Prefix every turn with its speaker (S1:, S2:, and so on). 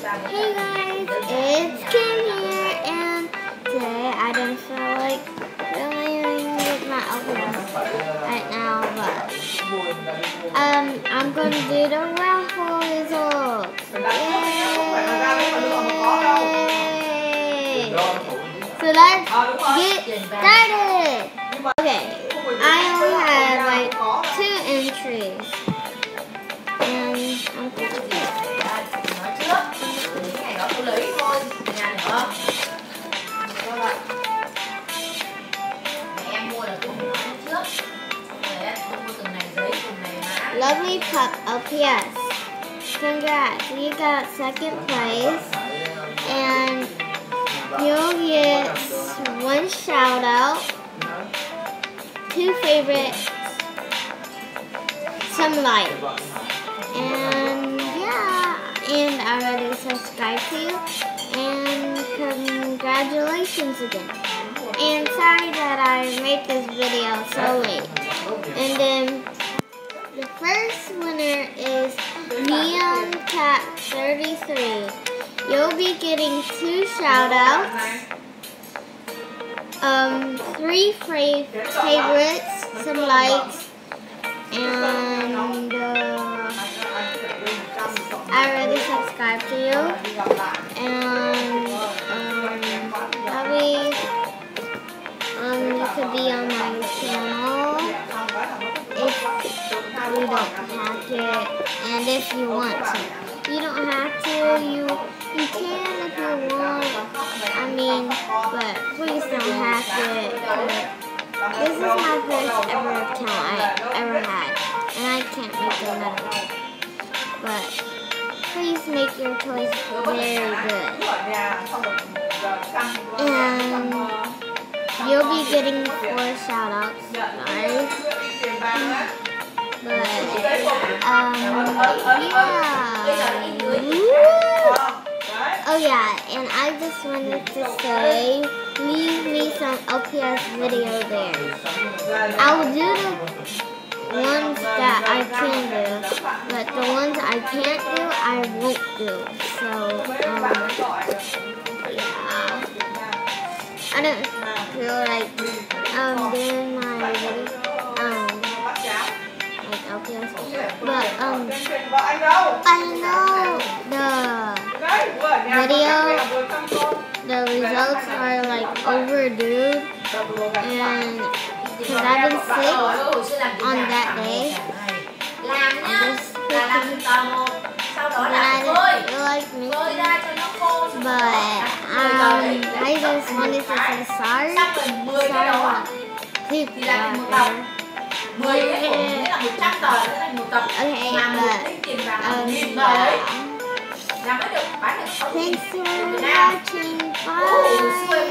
S1: Hey guys, it's Kim here, and today I don't feel like filming with my outfit right now, but um, I'm to do the raffle results. Yay! So let's get started. Okay, I only have like two entries,
S2: lấy thôi nhà nữa
S1: Lovely Pup LPS. Congrats, you got second place, and you'll get one shout out, two favorites, some likes, and and already subscribed to you, and congratulations again. And sorry that I made this video so late. And then the first winner is Neon Cat 33. You'll be getting two shout outs, um, three favorites, some likes, and I already subscribed to you. And um, probably um, you could be on my channel if you don't have to, and if you want to. You don't have to. You you can if you want. I mean, but please don't have to. This is my first ever account I ever had, and I can't make another. But please make your choice very good. And you'll be getting four shout outs. Sorry. But, um, yeah. Oh yeah, and I just wanted to say, leave me some LPS video there. I'll do the the ones I can't do, I won't do. So, um, yeah. I don't feel like um doing my um like LPS, but um I know the video, the results are like overdue, and because I've been sick on that day, um, I just wanted to say sorry. Sorry.
S2: Thiệt là mười cái cũng là một tập mà mình tiền
S1: vào
S2: nghìn tờ đấy là được bán được
S1: sáu nghìn
S2: Việt Nam. Ồ, xưa